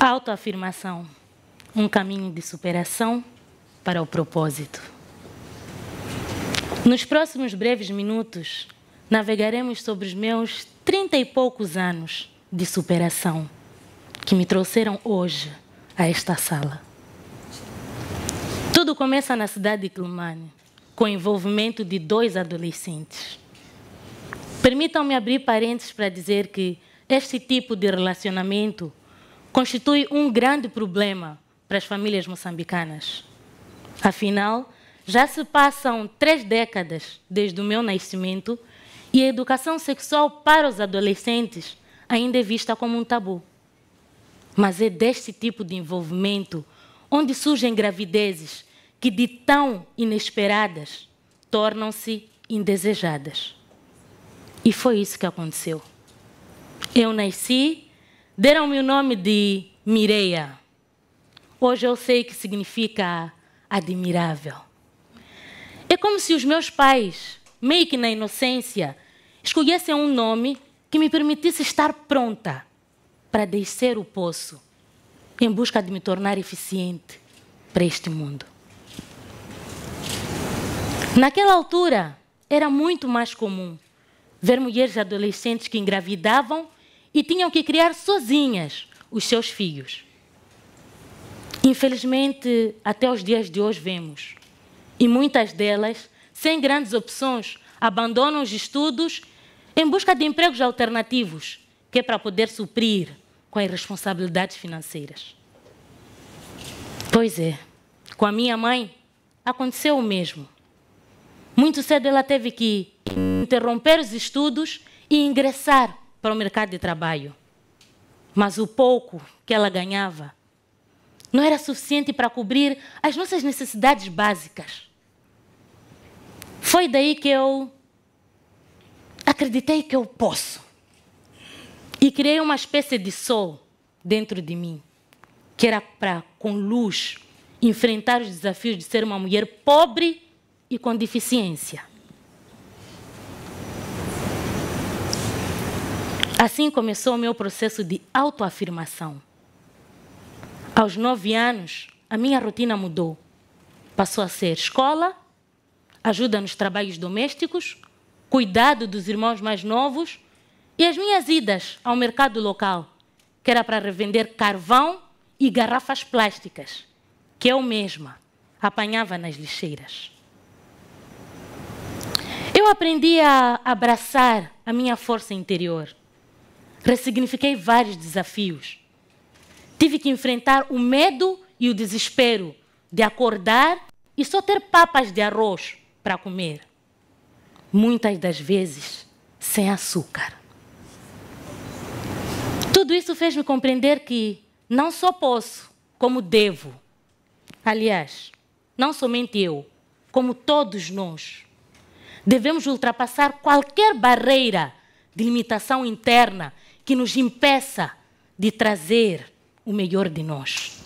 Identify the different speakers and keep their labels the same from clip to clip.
Speaker 1: Autoafirmação. Um caminho de superação para o propósito. Nos próximos breves minutos, navegaremos sobre os meus trinta e poucos anos de superação que me trouxeram hoje a esta sala. Tudo começa na cidade de Climane, com o envolvimento de dois adolescentes. Permitam-me abrir parênteses para dizer que este tipo de relacionamento constitui um grande problema para as famílias moçambicanas. Afinal, já se passam três décadas desde o meu nascimento e a educação sexual para os adolescentes ainda é vista como um tabu. Mas é deste tipo de envolvimento onde surgem gravidezes que, de tão inesperadas, tornam-se indesejadas. E foi isso que aconteceu. Eu nasci, deram-me o nome de Mireia. Hoje eu sei que significa admirável. É como se os meus pais, meio que na inocência, escolhessem um nome que me permitisse estar pronta para descer o poço em busca de me tornar eficiente para este mundo. Naquela altura, era muito mais comum ver mulheres adolescentes que engravidavam e tinham que criar sozinhas os seus filhos. Infelizmente, até os dias de hoje vemos, e muitas delas, sem grandes opções, abandonam os estudos em busca de empregos alternativos, que é para poder suprir com as responsabilidades financeiras. Pois é, com a minha mãe aconteceu o mesmo. Muito cedo ela teve que interromper os estudos e ingressar para o mercado de trabalho. Mas o pouco que ela ganhava não era suficiente para cobrir as nossas necessidades básicas. Foi daí que eu acreditei que eu posso. E criei uma espécie de sol dentro de mim, que era para, com luz, enfrentar os desafios de ser uma mulher pobre e com deficiência. Assim começou o meu processo de autoafirmação. Aos nove anos, a minha rotina mudou. Passou a ser escola, ajuda nos trabalhos domésticos, cuidado dos irmãos mais novos e as minhas idas ao mercado local, que era para revender carvão e garrafas plásticas, que eu mesma apanhava nas lixeiras. Eu aprendi a abraçar a minha força interior. Ressignifiquei vários desafios. Tive que enfrentar o medo e o desespero de acordar e só ter papas de arroz para comer. Muitas das vezes sem açúcar. Tudo isso fez-me compreender que não só posso, como devo. Aliás, não somente eu, como todos nós devemos ultrapassar qualquer barreira de limitação interna que nos impeça de trazer o melhor de nós.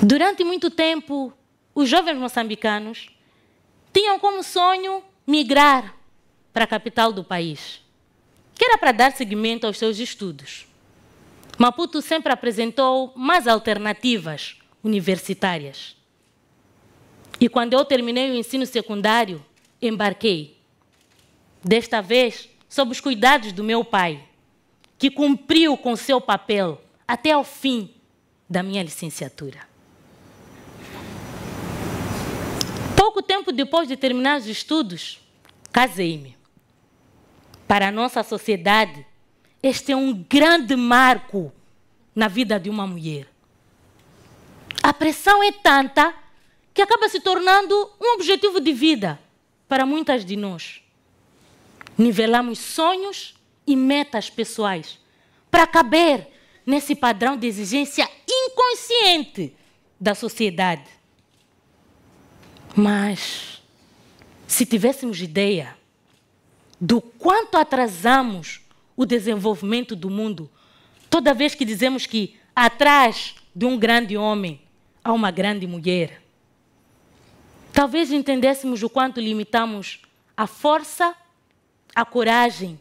Speaker 1: Durante muito tempo, os jovens moçambicanos tinham como sonho migrar para a capital do país, que era para dar seguimento aos seus estudos. Maputo sempre apresentou mais alternativas universitárias. E quando eu terminei o ensino secundário, embarquei. Desta vez, sob os cuidados do meu pai, que cumpriu com seu papel até ao fim da minha licenciatura. Pouco tempo depois de terminar os estudos, casei-me. Para a nossa sociedade, este é um grande marco na vida de uma mulher. A pressão é tanta que acaba se tornando um objetivo de vida para muitas de nós. Nivelamos sonhos e metas pessoais para caber nesse padrão de exigência inconsciente da sociedade. Mas, se tivéssemos ideia do quanto atrasamos o desenvolvimento do mundo, toda vez que dizemos que atrás de um grande homem há uma grande mulher, talvez entendêssemos o quanto limitamos a força, a coragem,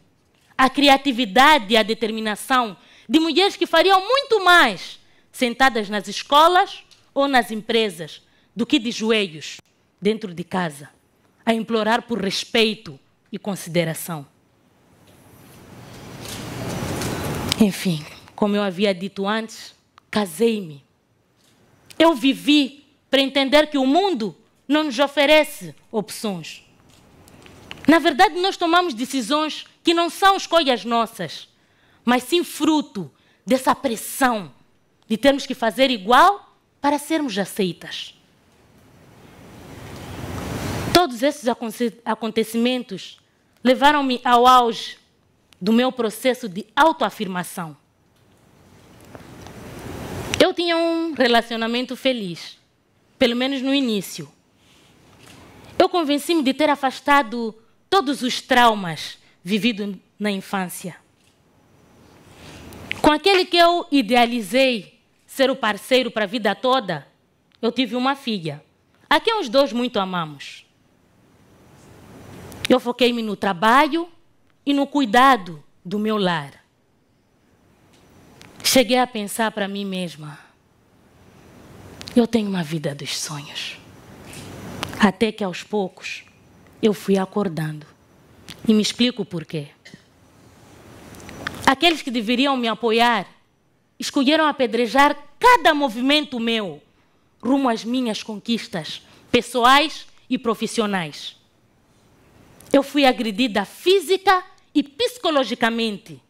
Speaker 1: a criatividade e a determinação de mulheres que fariam muito mais sentadas nas escolas ou nas empresas do que de joelhos dentro de casa, a implorar por respeito e consideração. Enfim, como eu havia dito antes, casei-me. Eu vivi para entender que o mundo não nos oferece opções. Na verdade, nós tomamos decisões que não são escolhas nossas, mas sim fruto dessa pressão de termos que fazer igual para sermos aceitas. Todos esses acontecimentos levaram-me ao auge do meu processo de autoafirmação. Eu tinha um relacionamento feliz, pelo menos no início. Eu convenci-me de ter afastado todos os traumas vividos na infância. Com aquele que eu idealizei ser o parceiro para a vida toda, eu tive uma filha, a quem os dois muito amamos. Eu foquei-me no trabalho e no cuidado do meu lar. Cheguei a pensar para mim mesma: eu tenho uma vida dos sonhos. Até que aos poucos eu fui acordando. E me explico por quê. Aqueles que deveriam me apoiar escolheram apedrejar cada movimento meu rumo às minhas conquistas pessoais e profissionais. Eu fui agredida física e psicologicamente.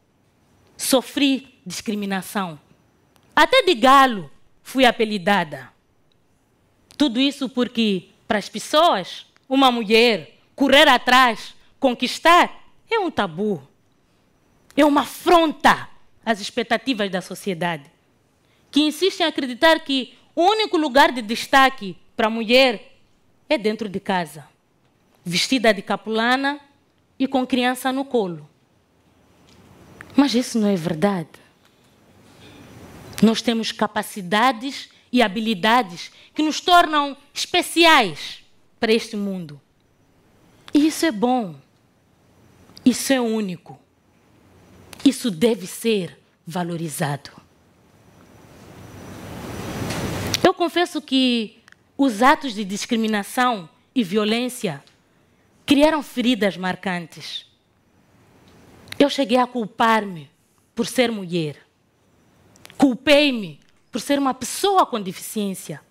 Speaker 1: Sofri discriminação. Até de galo fui apelidada. Tudo isso porque, para as pessoas, uma mulher correr atrás, conquistar, é um tabu. É uma afronta às expectativas da sociedade, que insiste em acreditar que o único lugar de destaque para a mulher é dentro de casa, vestida de capulana e com criança no colo. Mas isso não é verdade. Nós temos capacidades e habilidades que nos tornam especiais para este mundo. E isso é bom. Isso é único. Isso deve ser valorizado. Eu confesso que os atos de discriminação e violência criaram feridas marcantes. Eu cheguei a culpar-me por ser mulher. Culpei-me por ser uma pessoa com deficiência.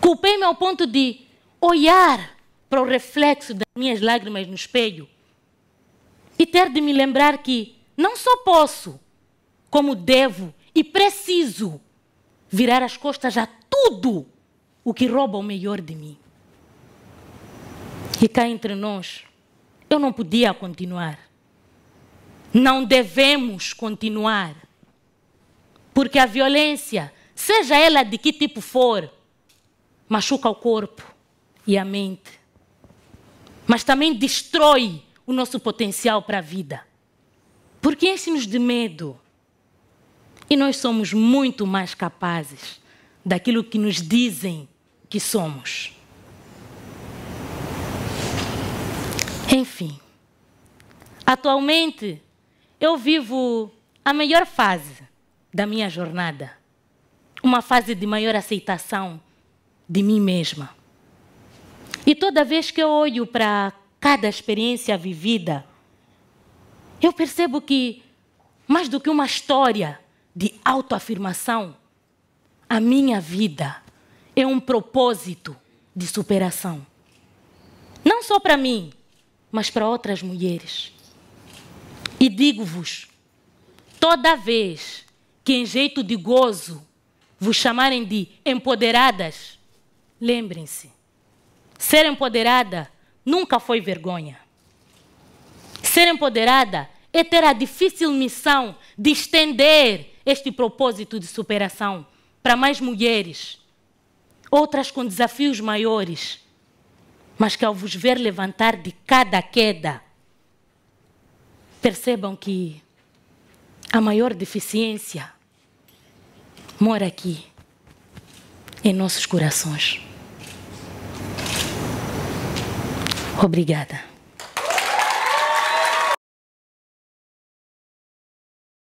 Speaker 1: Culpei-me ao ponto de olhar para o reflexo das minhas lágrimas no espelho e ter de me lembrar que não só posso, como devo e preciso virar as costas a tudo o que rouba o melhor de mim. E cá entre nós, eu não podia continuar. Não devemos continuar. Porque a violência, seja ela de que tipo for, machuca o corpo e a mente mas também destrói o nosso potencial para a vida. Porque enche-nos de medo. E nós somos muito mais capazes daquilo que nos dizem que somos. Enfim, atualmente eu vivo a melhor fase da minha jornada. Uma fase de maior aceitação de mim mesma. E toda vez que eu olho para cada experiência vivida, eu percebo que, mais do que uma história de autoafirmação, a minha vida é um propósito de superação. Não só para mim, mas para outras mulheres. E digo-vos, toda vez que em jeito de gozo vos chamarem de empoderadas, lembrem-se, Ser empoderada nunca foi vergonha. Ser empoderada é ter a difícil missão de estender este propósito de superação para mais mulheres, outras com desafios maiores, mas que ao vos ver levantar de cada queda, percebam que a maior deficiência mora aqui, em nossos corações. Obrigada.